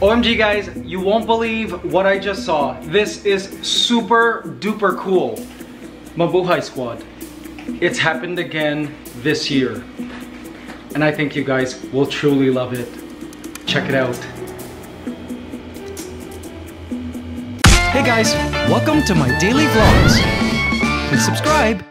OMG guys, you won't believe what I just saw. This is super duper cool. Mabuhay Squad. It's happened again this year. And I think you guys will truly love it. Check it out. Hey guys, welcome to my daily vlogs. Please subscribe.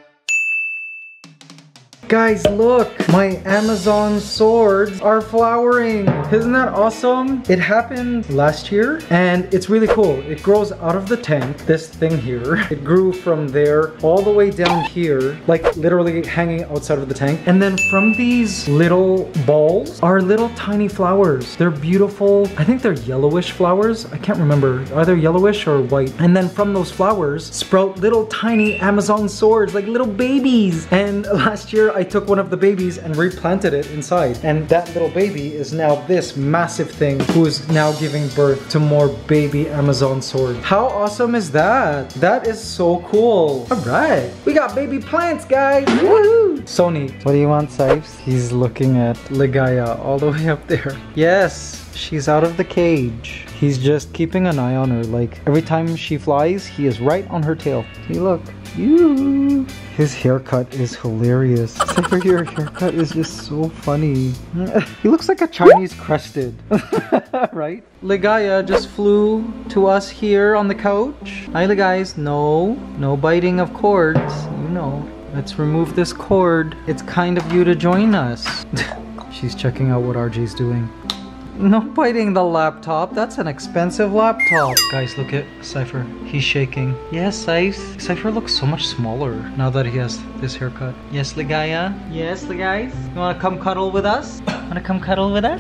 Guys, look! My Amazon swords are flowering! Isn't that awesome? It happened last year and it's really cool. It grows out of the tank, this thing here. It grew from there all the way down here, like literally hanging outside of the tank. And then from these little balls are little tiny flowers. They're beautiful. I think they're yellowish flowers. I can't remember. Either yellowish or white. And then from those flowers sprout little tiny Amazon swords, like little babies. And last year I took one of the babies and replanted it inside. And that little baby is now this massive thing who is now giving birth to more baby Amazon swords. How awesome is that? That is so cool. All right, we got baby plants, guys. Woohoo! Sony, what do you want, Sipes? He's looking at Ligaya all the way up there. Yes, she's out of the cage. He's just keeping an eye on her. Like every time she flies, he is right on her tail. Hey, look. You. His haircut is hilarious. Cypher, your haircut is just so funny. he looks like a Chinese crested. right? Ligaya just flew to us here on the couch. Hi, guys. No, no biting of cords. You know. Let's remove this cord. It's kind of you to join us. She's checking out what RJ's doing. No biting the laptop. That's an expensive laptop. Guys, look at Cypher. He's shaking. Yes, Cypher. Cypher looks so much smaller now that he has this haircut. Yes, Ligaya? Yes, guys. You wanna come cuddle with us? wanna come cuddle with us?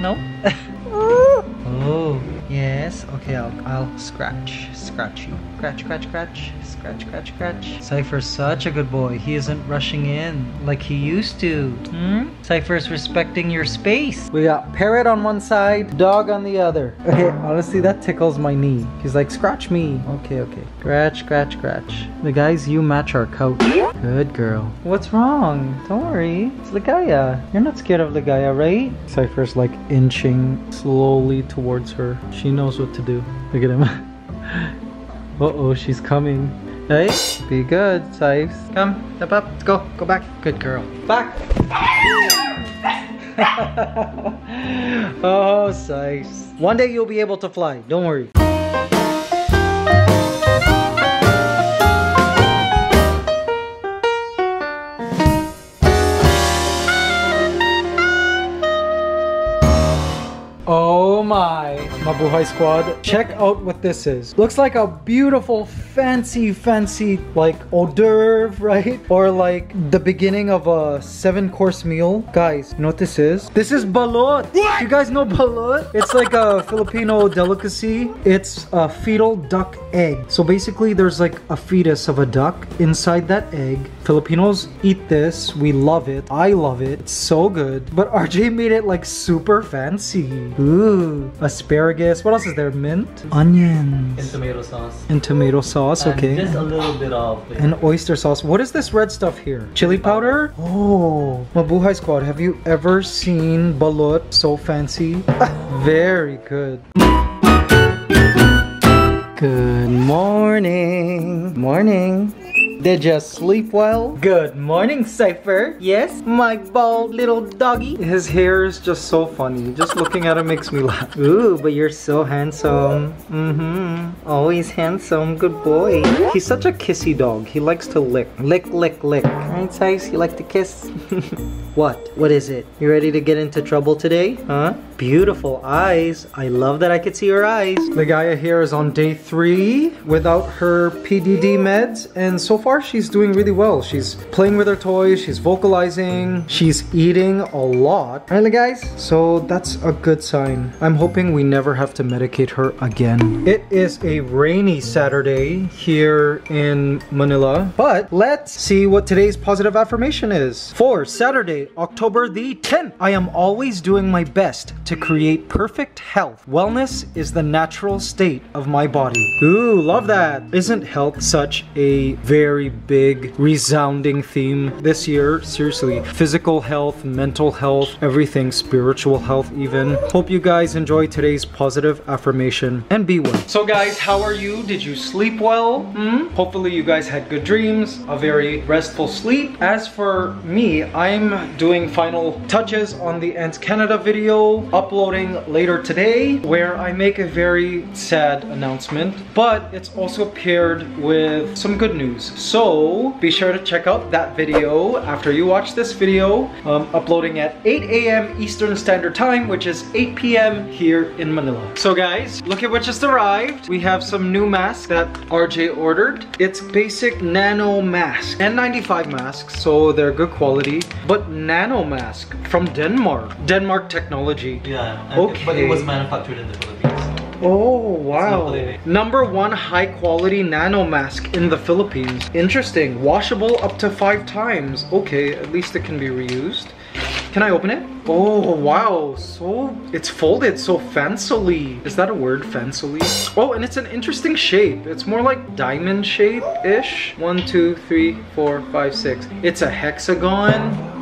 No? oh, yes. Okay, I'll, I'll scratch. Scratch you. Scratch, scratch, scratch. Scratch, scratch, scratch. Cypher's such a good boy. He isn't rushing in like he used to. Hmm? Cypher's respecting your space. We got parrot on one side, dog on the other. Okay, honestly, that tickles my knee. He's like, scratch me. Okay, okay. Scratch, scratch, scratch. The guys, you match our couch. Good girl. What's wrong? Don't worry. It's Ligaya. You're not scared of Ligaya, right? Cypher's like inching slowly towards her. She knows what to do. Look at him. Uh-oh, she's coming. Hey, be good, Sipes. Come, step up, let's go. Go back. Good girl. Back. oh, Sipes. One day you'll be able to fly. Don't worry. Mabuhay Squad. Check out what this is. Looks like a beautiful, fancy, fancy, like hors d'oeuvre, right? Or like the beginning of a seven course meal. Guys, you know what this is? This is balot. What? You guys know balot? It's like a Filipino delicacy. It's a fetal duck egg. So basically there's like a fetus of a duck inside that egg. Filipinos eat this. We love it. I love it. It's so good. But RJ made it like super fancy. Ooh, asparagus. What else is there? Mint? Onions. And tomato sauce. And tomato sauce, And okay. just a little bit of And oyster sauce. What is this red stuff here? Chili powder? Oh, Mabuhay Squad, have you ever seen balut so fancy? Very good. Good morning. Morning. Did you sleep well? Good morning, Cypher. Yes, my bald little doggy. His hair is just so funny. Just looking at him makes me laugh. Ooh, but you're so handsome. Mm-hmm. Always handsome. Good boy. He's such a kissy dog. He likes to lick. Lick, lick, lick. Right, Cypher? You like to kiss? what? What is it? You ready to get into trouble today? Huh? Beautiful eyes. I love that I could see her eyes. Ligaya here is on day three without her PDD meds. And so far she's doing really well. She's playing with her toys. She's vocalizing. She's eating a lot. Right, guys? So that's a good sign. I'm hoping we never have to medicate her again. It is a rainy Saturday here in Manila. But let's see what today's positive affirmation is. For Saturday, October the 10th, I am always doing my best to create perfect health. Wellness is the natural state of my body. Ooh, love that. Isn't health such a very big, resounding theme this year. Seriously, physical health, mental health, everything, spiritual health even. Hope you guys enjoy today's positive affirmation and be well. So guys, how are you? Did you sleep well? Hmm? Hopefully you guys had good dreams, a very restful sleep. As for me, I'm doing final touches on the Ants Canada video, uploading later today, where I make a very sad announcement, but it's also paired with some good news. So be sure to check out that video after you watch this video, um, uploading at 8 a.m. Eastern Standard Time, which is 8 p.m. here in Manila. So guys, look at what just arrived. We have some new masks that RJ ordered. It's basic nano mask, N95 masks, so they're good quality, but nano mask from Denmark. Denmark technology. Yeah. Okay. But it was manufactured in the Philippines. Oh, wow. Number one high quality nano mask in the Philippines. Interesting. Washable up to five times. Okay, at least it can be reused. Can I open it? Oh, wow. So, it's folded so fancily. Is that a word, fancily? Oh, and it's an interesting shape. It's more like diamond shape-ish. One, two, three, four, five, six. It's a hexagon.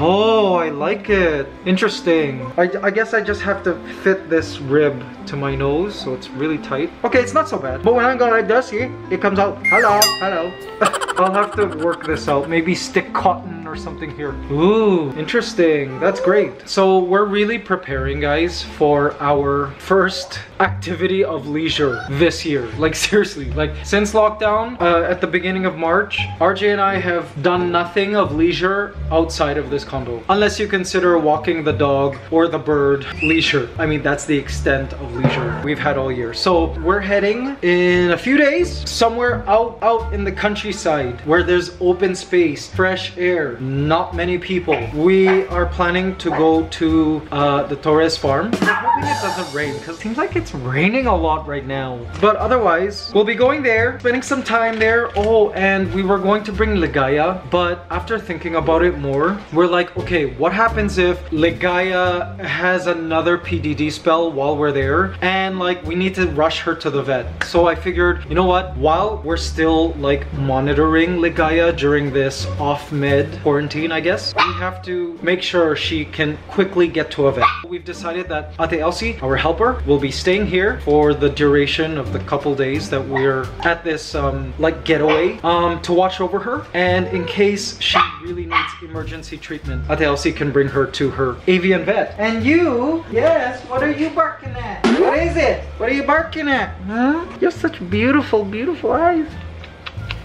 Oh, I like it. Interesting. I, I guess I just have to fit this rib to my nose, so it's really tight. Okay, it's not so bad. But when I go like this, see, it comes out. Hello, hello. I'll have to work this out. Maybe stick cotton or something here. Ooh, interesting. That's great. So we're really preparing, guys, for our first activity of leisure this year. Like seriously, like since lockdown uh, at the beginning of March, RJ and I have done nothing of leisure outside of this condo. Unless you consider walking the dog or the bird leisure. I mean, that's the extent of leisure we've had all year. So we're heading in a few days somewhere out out in the countryside where there's open space, fresh air, not many people. We are planning to go to uh, the Torres farm. I'm hoping it doesn't rain because it seems like it's raining a lot right now. But otherwise, we'll be going there, spending some time there. Oh, and we were going to bring Ligaya, but after thinking about it more, we're like, okay, what happens if Ligaya has another PDD spell while we're there? And like, we need to rush her to the vet. So I figured, you know what? While we're still like monitoring Ligaya during this off-med quarantine, I guess, we have to make sure she can quickly get to a vet. We've decided that Ate Ellsie, our helper, will be staying here for the duration of the couple days that we're at this um, like getaway um, to watch over her. And in case she really needs emergency treatment, Ate Ellsie can bring her to her avian vet. And you, yes, what are you barking at? What is it? What are you barking at? Huh? You have such beautiful, beautiful eyes.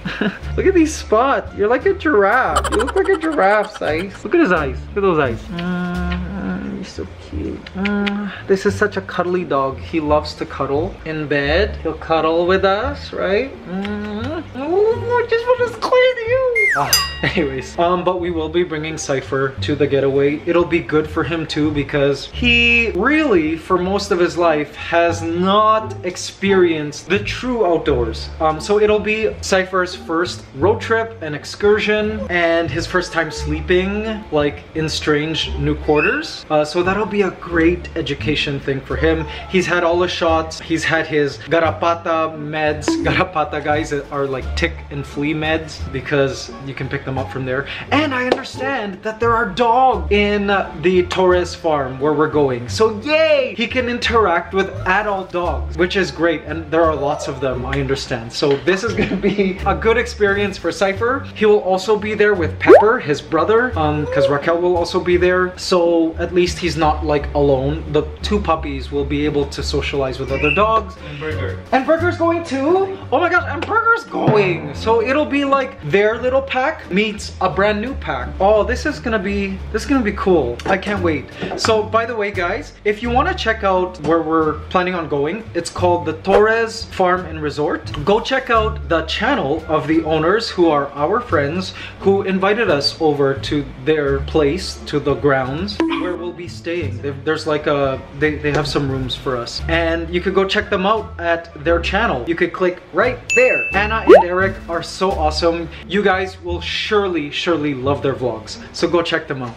Look at these spots. You're like a giraffe. You look like a giraffe's eyes. Look at his eyes. Look at those eyes. Mm, he's so cute. Mm, this is such a cuddly dog. He loves to cuddle in bed. He'll cuddle with us, right? Mm. Oh, I just want to squeeze you. Ah, anyways, um, but we will be bringing Cypher to the getaway. It'll be good for him too because he really, for most of his life, has not experienced the true outdoors. Um, so it'll be Cypher's first road trip and excursion and his first time sleeping like in strange new quarters. Uh, so that'll be a great education thing for him. He's had all the shots. He's had his garapata meds. Garapata guys are like tick and flea meds because you can pick them up from there. And I understand that there are dogs in the Torres farm where we're going. So yay! He can interact with adult dogs, which is great. And there are lots of them, I understand. So this is gonna be a good experience for Cypher. He will also be there with Pepper, his brother, um, because Raquel will also be there. So at least he's not like alone. The two puppies will be able to socialize with other dogs. And burger. And Burger's going too? Oh my gosh, and Burger's going! So it'll be like their little pack meets a brand new pack. Oh, this is gonna be, this is gonna be cool. I can't wait. So by the way, guys, if you wanna check out where we're planning on going, it's called the Torres Farm and Resort. Go check out the channel of the owners who are our friends who invited us over to their place, to the grounds where we'll be staying. There- There's like a, they, they have some rooms for us. And you could go check them out at their channel. You could click right there. Anna and Eric are so awesome. You guys will surely, surely love their vlogs. So go check them out.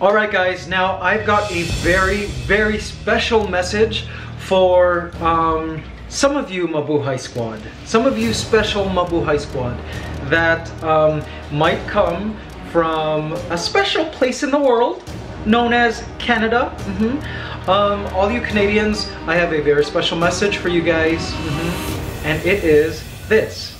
Alright guys, now I've got a very, very special message for um, some of you Mabuhay Squad. Some of you special Mabuhay Squad that um, might come from a special place in the world known as Canada. Mhm. Um, all you Canadians, I have a very special message for you guys, Mhm. and it is this.